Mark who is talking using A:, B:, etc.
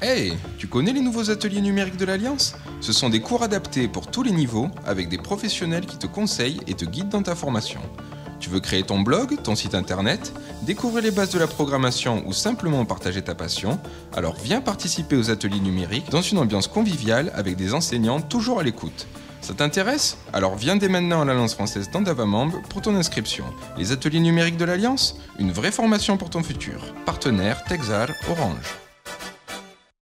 A: Hey, tu connais les nouveaux ateliers numériques de l'Alliance? Ce sont des cours adaptés pour tous les niveaux avec des professionnels qui te conseillent et te guident dans ta formation. Tu veux créer ton blog, ton site internet, découvrir les bases de la programmation ou simplement partager ta passion? Alors viens participer aux ateliers numériques dans une ambiance conviviale avec des enseignants toujours à l'écoute. Ça t'intéresse? Alors viens dès maintenant à l'Alliance française d'Andavamambe pour ton inscription. Les ateliers numériques de l'Alliance? Une vraie formation pour ton futur. Partenaire Texar Orange.